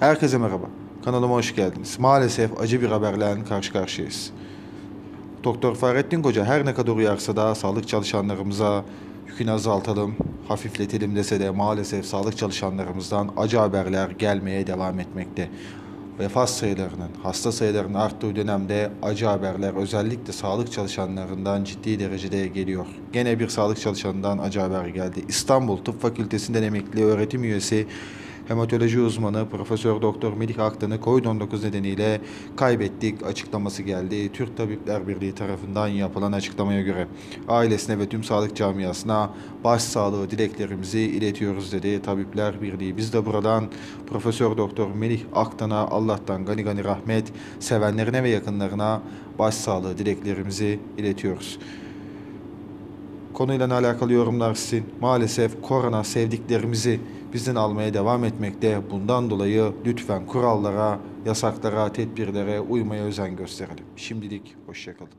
Herkese merhaba. Kanalıma hoş geldiniz. Maalesef acı bir haberle karşı karşıyayız. Doktor Fahrettin Koca her ne kadar uyarsa da sağlık çalışanlarımıza yükünü azaltalım, hafifletelim dese de maalesef sağlık çalışanlarımızdan acı haberler gelmeye devam etmekte. Vefat sayılarının, hasta sayılarının arttığı dönemde acı haberler özellikle sağlık çalışanlarından ciddi derecede geliyor. Gene bir sağlık çalışanından acı haber geldi. İstanbul Tıp Fakültesinden emekli öğretim üyesi hematoloji uzmanı Profesör Doktor Melih Aktan'ı COVID-19 nedeniyle kaybettik açıklaması geldi. Türk Tabipler Birliği tarafından yapılan açıklamaya göre ailesine ve tüm sağlık camiasına başsağlığı dileklerimizi iletiyoruz dedi Tabipler Birliği. Biz de buradan Profesör Doktor Melih Aktan'a Allah'tan gani gani rahmet, sevenlerine ve yakınlarına başsağlığı dileklerimizi iletiyoruz. Konuyla alakalı yorumlar sizin. Maalesef korona sevdiklerimizi bizden almaya devam etmekte. Bundan dolayı lütfen kurallara, yasaklara, tedbirlere uymaya özen gösterelim. Şimdilik hoşçakalın.